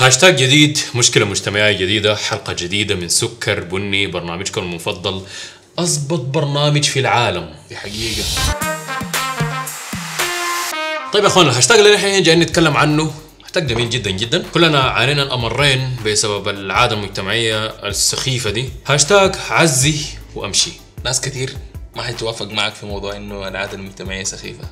هاشتاج جديد مشكلة مجتمعية جديدة حلقة جديدة من سكر بني برنامجكم المفضل أضبط برنامج في العالم. دي حقيقة. طيب يا اخوانا الهاشتاج اللي نحن جايين نتكلم عنه هاشتاج جميل جدا جدا. كلنا عانينا الأمرين بسبب العادة المجتمعية السخيفة دي. هاشتاج عزي وأمشي. ناس كتير ما حتوافق معك في موضوع إنه العادة المجتمعية سخيفة.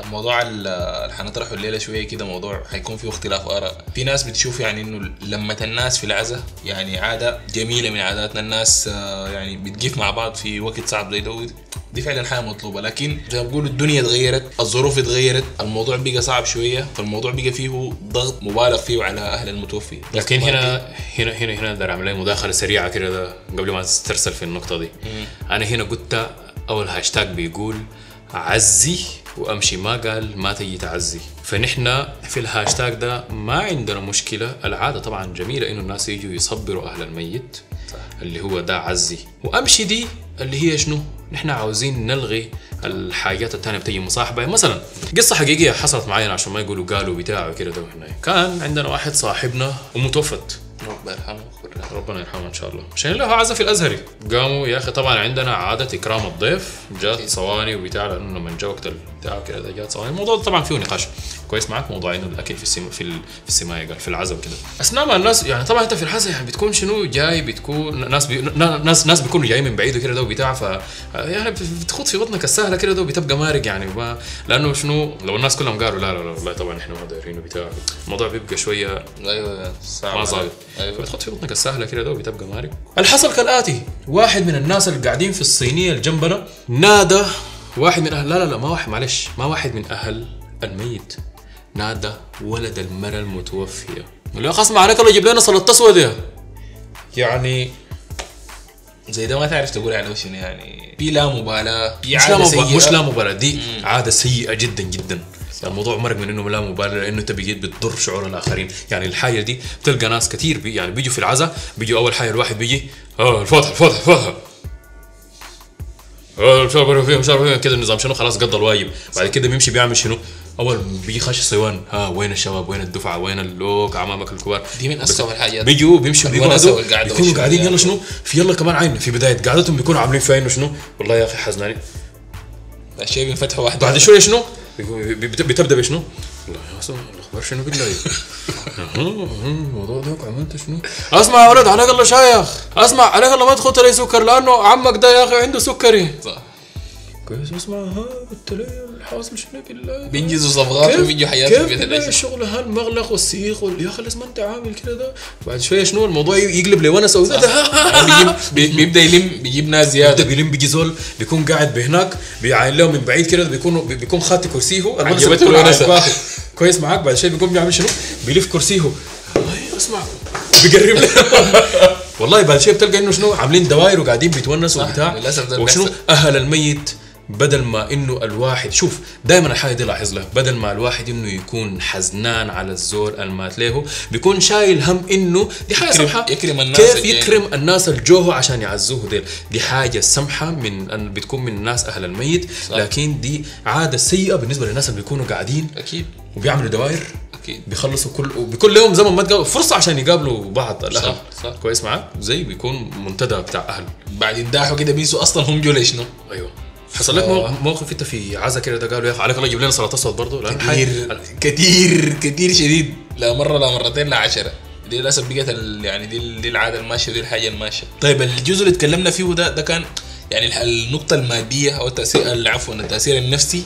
الموضوع ال- اللي حنطرحه الليلة شوية كده موضوع حيكون فيه اختلاف آراء. في ناس بتشوف يعني إنه لمة الناس في العزة يعني عادة جميلة من عاداتنا. الناس آه، يعني بتقف مع بعض في وقت صعب زي ده دي فعلا حاجة مطلوبة. لكن زي ما بقولوا الدنيا اتغيرت الظروف اتغيرت الموضوع بقى صعب شوية فالموضوع بقى فيه ضغط مبالغ فيه على أهل المتوفي. لكن هنا هنا هنا هنا بدي اعمل مداخلة سريعة كده ده قبل ما تسترسل في النقطة دي. أنا هنا قلت أول هاشتاج بيقول عزي وأمشي. ما قال ما تجي تعزي. فنحن في الهاشتاج ده ما عندنا مشكلة. العادة طبعا جميلة إنه الناس يجوا يصبروا أهل الميت اللي هو ده عزي. وأمشي دي اللي هي شنو؟ نحن عاوزين نلغي الحاجات التانية بتجي مصاحبة. مثلا قصة حقيقية حصلت معايا عشان ما يقولوا قالوا بتاع وكده ده كان عندنا واحد صاحبنا أمه توفت. ربنا يرحمه. ربنا يرحمه إن شاء الله. عشان له عزا في الأزهري. قاموا يا أخي طبعا عندنا عادة إكرام الضيف. جات صواني وبتاع لأنه لما جاء وقت البتاع كده ده جات صواني الموضوع طبعا فيه نقاش. كويس معك موضوع انه الاكل في السم في ال- في السمايه قال في العزا وكده. اثناء ما الناس يعني طبعا أنت في العزا يعني بتكون شنو؟ جاي بتكون ناس بي ناس ناس بيكونوا جايين من بعيد وكده ده وبتاع ف يعني بتخوض في بطنك السهلة كده ده وبتبقى مارق يعني ما لأنه شنو؟ لو الناس كلهم قالوا لا لا لا والله طبعا إحنا ما دايرين وبتاع الموضوع بيبقى شوية أيوه صعب ما ظابط أيوه. فتحط في بطنك السهلة كده ده وبتبقى مارق. الحصل كالآتي واحد من الناس اللي قاعدين في الصينية اللي جنبنا نادى واحد من أهل لا لا لا ما واحد معلش ما واحد من أهل الميت. نادى ولد المرأة المتوفية. قال له اسمع عليك الله يجيب لنا صلاة اسود يعني زي ده ما تعرف تقول عليه شنو يعني في لا مبالاة في مش لا مبالاة مش لا مبالاة دي عادة سيئة جدا جدا. الموضوع مرق من إنه لا مبالاة لأنه انت بقيت بتضر شعور الآخرين. يعني الحاجة دي بتلقى ناس كثير بي يعني بيجوا في العزاء بيجوا أول حاجة الواحد بيجي آه الفاتحة الفاتحة الفاتحة. آه مش عارف فيها مش عارف كده النظام شنو؟ خلاص قضى الواجب. بعد كده بيمشي بيعمل شنو؟ أول بيجي خش صيوان ها وين الشباب وين الدفعة وين اللوك عمامك الكبار دي من أسخف الحاجات. بيجوا بيمشوا بيقعدوا بيكونوا قاعدين. يلا شنو في يلا كمان عين في بداية قعدتهم بيكونوا عاملين فيها إنه شنو والله يا أخي حزنانين الشيء بينفتحوا واحدة بعد شوية شنو؟ بتبدأ بشنو؟ والله يا أصلا الأخبار شنو بالله؟ الموضوع ده عملت شنو؟ أسمع يا ولد عليك الله شايخ أسمع عليك الله ما تخط لي سكر لأنه عمك ده يا أخي عنده سكري صح كويس اسمع؟ ها قلت لي الحاصل شنو بالله بينجزوا صفقات وبيجوا حياتهم كيف الشغل هالمغلق والسيخ وال... يا أخي لازم أنت عامل كده ده؟ بعد شوية شنو الموضوع يقلب وده بيجيب بي- بيبدأ يلم بيجيب ناس زياده بيلم بيجي زول بيكون قاعد بهناك بيعاين له من بعيد كده بيكون بيكون خاطي كرسيه. عجبته. كويس معاك. بعد شوي بيقوم بيعمل شنو؟ بيلف كرسيه. اسمع. بيقرب. له والله بعد شوي بتلقى إنه شنو؟ عاملين دواير وقاعدين بيتونسوا وبتاع. وشنو. أهل الميت. بدل ما إنه الواحد شوف دائما الحاجة دي لاحظ لها بدل ما الواحد إنه يكون حزنان على الزول المات له بيكون شايل هم إنه دي حاجة يكرم- سمحة. يكرم الناس كيف الجايين. يكرم الناس الجوه عشان يعزوه ديل؟ دي حاجة سمحة من أن بتكون من الناس أهل الميت صح. لكن دي عادة سيئة بالنسبة للناس اللي بيكونوا قاعدين أكيد. وبيعملوا دوائر أكيد. بيخلصوا كل وبيكون لهم زمن ما تقابلوا فرصة عشان يقابلوا بعض الأهل. صح، صح. كويس معاك؟ زي بيكون منتدى بتاع أهل. بعدين داحوا كده بينسوا أصلا هم جو شنو؟ أيوه. حصل لك مو- موقف انت في عزا كده ده قالوا يا أخي عليك الله يجيب لنا صلاه أسود برضه. كثير كثير كثير شديد. لا مره لا مرتين لا عشرة. دي للأسف بقت يعني دي, دي العادة الماشية ودي الحاجة الماشية. طيب الجزء اللي تكلمنا فيه ده ده كان يعني النقطة المادية أو التاثير عفوا التأثير النفسي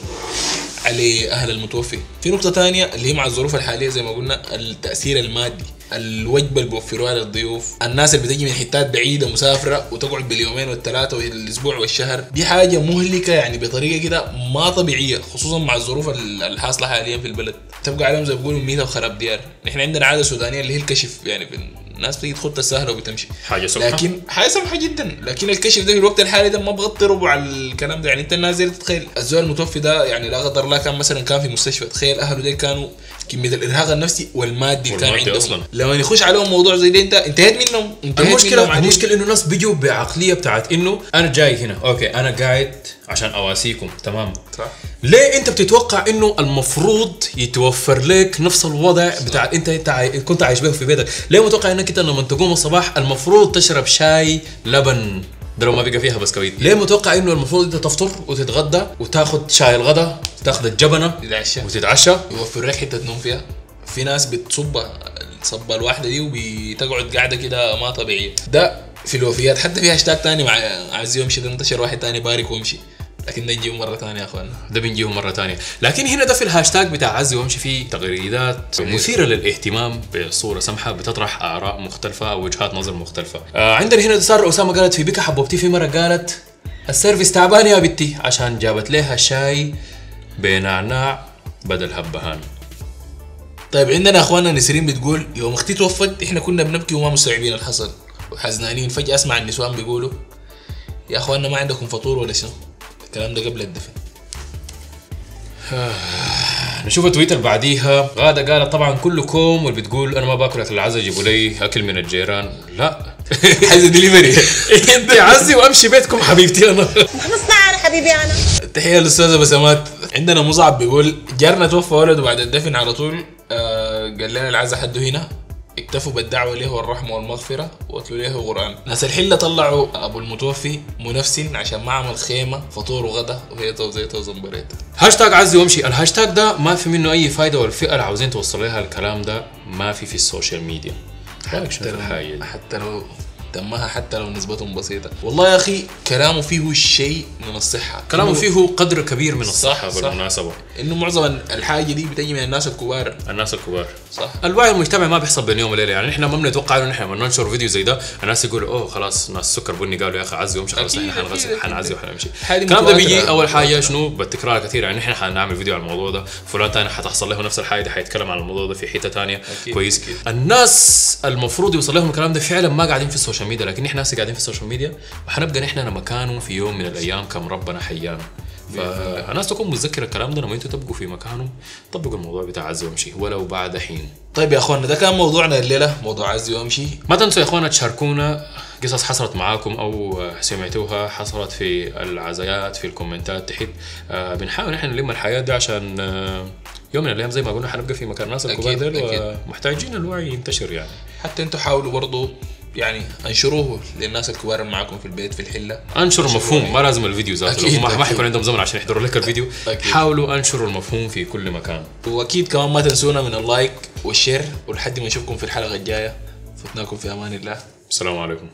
على أهل المتوفي. في نقطة ثانية اللي هي مع الظروف الحالية زي ما قلنا التأثير المادي. الوجبة اللي بيوفروها للضيوف. الناس اللي بتجي من حتات بعيدة مسافره وتقعد باليومين والثلاثه والأسبوع والشهر دي حاجة مهلكة يعني بطريقة كده ما طبيعية خصوصا مع الظروف ال- الحاصله حاليا في البلد. تبقى عليهم زي ما بيقولوا ميته وخراب ديار. نحن عندنا عادة سودانية اللي هي الكشف يعني في الناس بتيجي تخط السهله وبتمشي. حاجة سمحه لكن حاجة سمحه جدا. لكن الكشف ده في الوقت الحالي ده ما بغطي ربع الكلام ده. يعني أنت الناس دي تتخيل الزول المتوفي ده يعني لا قدر الله كان مثلا كان في مستشفى. تخيل أهله دي كانوا كمية الإرهاق النفسي والمادي اللي كان عندهم. أصلاً. لما يخش عليهم موضوع زي ده انت انتهيت منهم انتهيت منهم. المشكلة عديل. المشكلة إنه الناس بيجوا بعقلية بتاعت إنه أنا جاي هنا أوكي أنا قاعد عشان أواسيكم تمام؟ صح. ليه أنت بتتوقع إنه المفروض يتوفر لك نفس الوضع بتاع انت أنت عاي... كنت عايش به في بيتك؟ ليه متوقع إنك أنت لما تقوم الصباح المفروض تشرب شاي لبن؟ ده لو ما بقى فيها بسكويت. ليه متوقع إنه المفروض أنت تفطر وتتغدى وتاخذ شاي الغداء تاخذ الجبنة تتعشى وتتعشى؟ يوفر لك حتة نوم فيها. في ناس بتصب الصبة الواحدة دي وبتقعد قاعدة كده ما طبيعية. ده في الوفيات حتى في هاشتاج تاني مع عزي وامشي ده انتشر واحد تاني بارك وامشي لكن ده نجيبه مرة تانية يا اخوانا ده بنجيهم مرة تانية لكن هنا ده في الهاشتاج بتاع عزي وامشي فيه تغريدات مثيرة للاهتمام بصورة سمحة بتطرح آراء مختلفة أو وجهات نظر مختلفة. آه عندنا هنا سارة أسامة قالت في بكا حبوبتي في مرة قالت ال service تعبان يا بنتي. عشان جابت لها شاي بنعناع بدل هبهان. طيب عندنا أخواننا نسرين بتقول يوم أختي توفت إحنا كنا بنبكي وما مستوعبين الحصل. وحزنانين فجأة أسمع النسوان بيقولوا يا أخواننا ما عندكم فطور ولا شنو؟ الكلام ده قبل الدفن. نشوف تويتر بعديها. غادة قالت طبعا كلكم واللي بتقول أنا ما باكل أكل العزا جيبوا لي أكل من الجيران. لا. حاجة دليفري انت عزي وأمشي بيتكم حبيبتي أنا. مصنع حبيبي أنا. تحية للأستاذة بسمات عندنا مصعب بيقول جارنا توفى ولده بعد الدفن على طول. آه قال لنا العزا حده هنا. اكتفوا بالدعوة له والرحمة والمغفرة واتلوا له قرآن ناس الحلة طلعوا أبو المتوفي منفسن عشان ما عمل خيمة فطور وغدا وهيته وزيته وزنبريته هاشتاج عزي وامشي الهاشتاج ده ما في منه أي فايدة والفئه اللي عاوزين توصل لها الكلام ده ما في في ال social media. حتى لو؟ حتى لو تمها حتى لو نسبتهم بسيطة. والله يا أخي كلامه فيه شيء من الصحة. كلامه فيه قدر كبير من الصحة صح. بالمناسبة. إنه معظم الحاجة دي بتجي من الناس الكبار. الناس الكبار. صح. الوعي المجتمعي ما بيحصل بين يوم وليلة. يعني إحنا ما بنتوقع إنه نحن لما ننشر فيديو زي ده الناس يقولوا أوه خلاص ناس سكر بني قالوا يا أخي عزي وامشي خلاص حنعزي أكيد. حنعزي وحنمشي. الكلام ده بيجي. أول حاجة شنو؟ بالتكرار كثير. يعني نحن حنعمل فيديو على الموضوع ده. فلان تاني حتحصل له نفس الحاجة حيتكلم عن الموضوع ده في حتة أكيد، كويس. أكيد. الناس المفروض يوصل لهم الكلام ده فعلا ما قاعدين في ال social media لكن إحنا هسه قاعدين في ال social media وحنبقى نحن مكانه في يوم من الأيام كم ربنا حيانا. فالناس تكون متذكرة الكلام ده لما أنتوا تبقوا في مكانهم طبقوا الموضوع بتاع عزي وامشي. ولو بعد حين. طيب يا أخوانا ده كان موضوعنا الليلة موضوع عزي وأمشي. ما تنسوا يا أخوانا تشاركونا قصص حصلت معاكم أو سمعتوها حصلت في العزايات في الكومنتات تحت. آه بنحاول نحن نلم الحياة دي عشان آه يوم من الأيام زي ما قلنا حنبقى في مكان الناس الكبار. ومحتاجين الوعي ينتشر يعني. حتى أنتوا حاولوا برضو يعني انشروه للناس الكبار اللي معاكم في البيت في الحلة. انشروا المفهوم ما لازم الفيديو ذاته. ما. حيكون عندهم زمن عشان يحضروا لك الفيديو. أكيد. حاولوا انشروا المفهوم في كل مكان. وأكيد كمان ما تنسونا من ال like والشير ولحد ما نشوفكم في الحلقة الجاية. فتناكم في أمان الله. السلام عليكم.